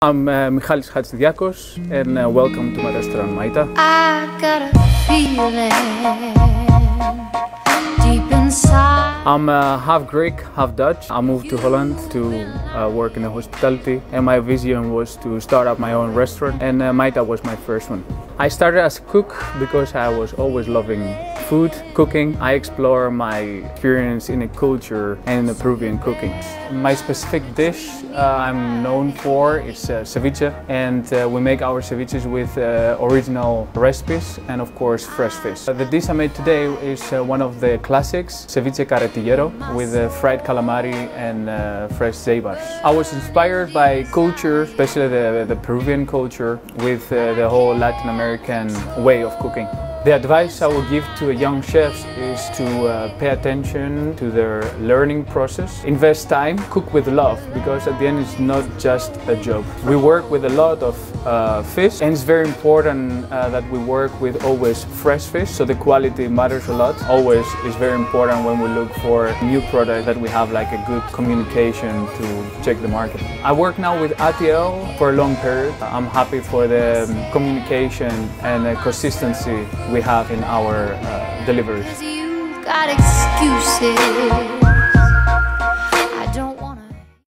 I'm uh, Michalis Hatzidiakos and uh, welcome to my restaurant Maita. I got a feeling deep inside. I'm uh, half Greek, half Dutch. I moved to Holland to uh, work in the hospitality and my vision was to start up my own restaurant and uh, Maita was my first one. I started as a cook because I was always loving food, cooking. I explore my experience in the culture and in the Peruvian cooking. My specific dish uh, I'm known for is uh, ceviche and uh, we make our ceviches with uh, original recipes and of course fresh fish. Uh, the dish I made today is uh, one of the classics, ceviche carretillero with fried calamari and fresh zeebaars. I was inspired by culture, especially the, the Peruvian culture with the whole Latin American way of cooking. The advice I will give to young chefs is to uh, pay attention to their learning process, invest time, cook with love because at the end it's not just a job. We work with a lot of uh, fish and it's very important uh, that we work with always fresh fish so the quality matters a lot. Always is very important when we look for new products that we have like a good communication to check the market. I work now with ATL for a long period. I'm happy for the um, communication and consistency we have in our uh, excuses.